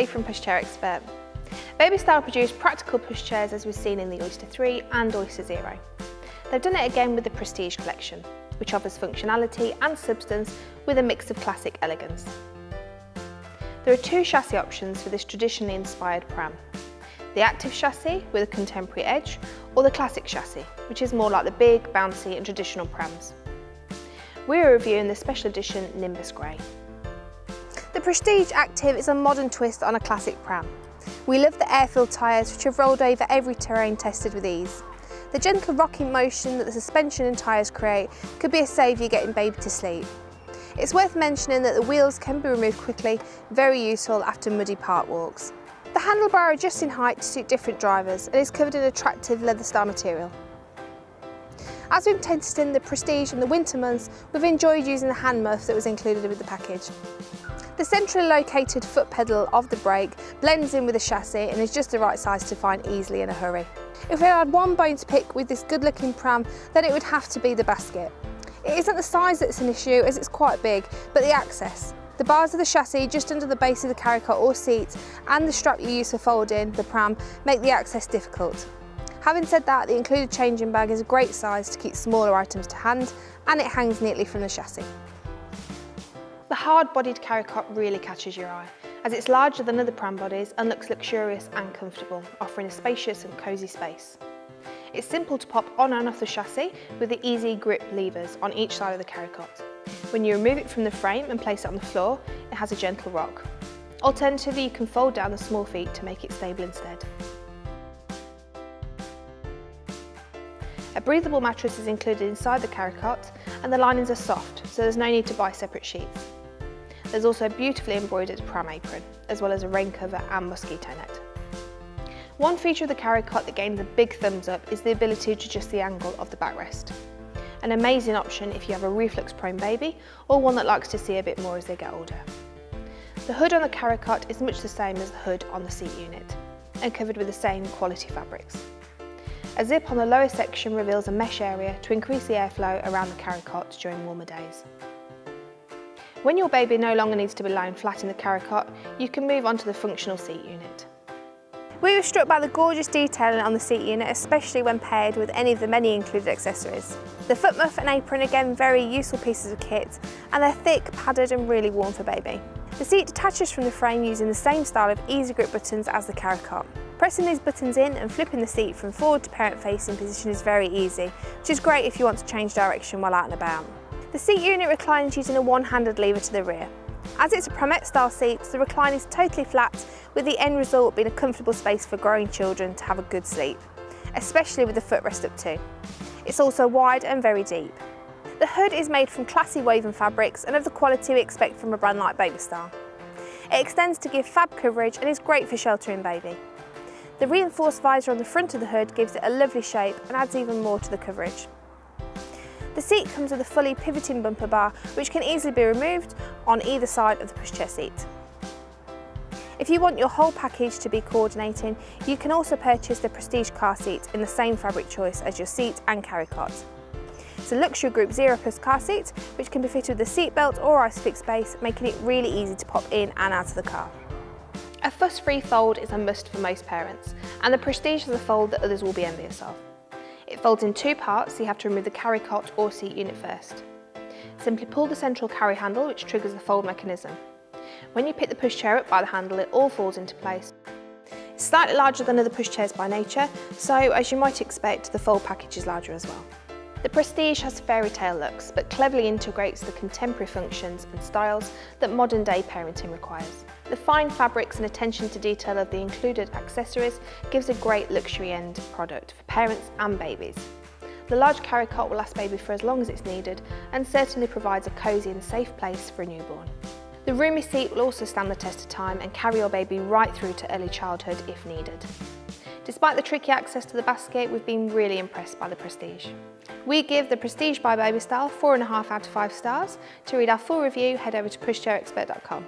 Kelly from Pushchair Expert. BabyStyle produced practical pushchairs as we've seen in the Oyster 3 and Oyster Zero. They've done it again with the Prestige collection, which offers functionality and substance with a mix of classic elegance. There are two chassis options for this traditionally inspired pram. The active chassis with a contemporary edge, or the classic chassis, which is more like the big, bouncy and traditional prams. We're reviewing the special edition Nimbus Grey. The Prestige Active is a modern twist on a classic pram. We love the air-filled tyres which have rolled over every terrain tested with ease. The gentle rocking motion that the suspension and tyres create could be a saviour getting baby to sleep. It's worth mentioning that the wheels can be removed quickly, very useful after muddy park walks. The handlebar adjusts in height to suit different drivers and is covered in attractive leather style material. As we've tested in the Prestige in the winter months, we've enjoyed using the hand muff that was included with the package. The centrally located foot pedal of the brake blends in with the chassis and is just the right size to find easily in a hurry. If we had one bone to pick with this good looking pram, then it would have to be the basket. It isn't the size that's an issue as it's quite big, but the access. The bars of the chassis just under the base of the carry cot or seat and the strap you use for folding the pram make the access difficult. Having said that, the included changing bag is a great size to keep smaller items to hand and it hangs neatly from the chassis. The hard-bodied carry cot really catches your eye, as it's larger than other pram bodies and looks luxurious and comfortable, offering a spacious and cosy space. It's simple to pop on and off the chassis with the easy grip levers on each side of the carry cot. When you remove it from the frame and place it on the floor, it has a gentle rock. Alternatively, you can fold down the small feet to make it stable instead. A breathable mattress is included inside the carry cot and the linings are soft, so there's no need to buy separate sheets. There's also a beautifully embroidered pram apron, as well as a rain cover and mosquito net. One feature of the carry cot that gains a big thumbs up is the ability to adjust the angle of the backrest. An amazing option if you have a reflux prone baby or one that likes to see a bit more as they get older. The hood on the carry cot is much the same as the hood on the seat unit and covered with the same quality fabrics. A zip on the lower section reveals a mesh area to increase the airflow around the carry cot during warmer days. When your baby no longer needs to be lying flat in the carry cot, you can move on to the functional seat unit. We were struck by the gorgeous detailing on the seat unit, especially when paired with any of the many included accessories. The foot muff and apron again very useful pieces of kit, and they're thick, padded and really warm for baby. The seat detaches from the frame using the same style of easy grip buttons as the carry cot. Pressing these buttons in and flipping the seat from forward to parent facing position is very easy, which is great if you want to change direction while out and about. The seat unit reclines using a one-handed lever to the rear. As it's a Pramette style seat, the recline is totally flat, with the end result being a comfortable space for growing children to have a good sleep, especially with the footrest up too. It's also wide and very deep. The hood is made from classy woven fabrics and of the quality we expect from a brand like BabyStyle. It extends to give fab coverage and is great for sheltering baby. The reinforced visor on the front of the hood gives it a lovely shape and adds even more to the coverage. The seat comes with a fully pivoting bumper bar which can easily be removed on either side of the pushchair seat. If you want your whole package to be coordinating, you can also purchase the Prestige car seat in the same fabric choice as your seat and carry cot. It's a luxury group Zero Plus car seat, which can be fitted with a seat belt or ISOFIX base, making it really easy to pop in and out of the car. A fuss-free fold is a must for most parents, and the Prestige is a fold that others will be envious of. Folds in two parts, so you have to remove the carry cot or seat unit first. Simply pull the central carry handle, which triggers the fold mechanism. When you pick the pushchair up by the handle, it all falls into place. It's slightly larger than other pushchairs by nature, so as you might expect, the fold package is larger as well. The Prestige has fairy tale looks, but cleverly integrates the contemporary functions and styles that modern day parenting requires. The fine fabrics and attention to detail of the included accessories gives a great luxury end product for parents and babies. The large carry cot will last baby for as long as it's needed and certainly provides a cosy and safe place for a newborn. The roomy seat will also stand the test of time and carry your baby right through to early childhood if needed. Despite the tricky access to the basket, we've been really impressed by the Prestige. We give the Prestige by BabyStyle 4.5 out of 5 stars. To read our full review, head over to pushchairexpert.com.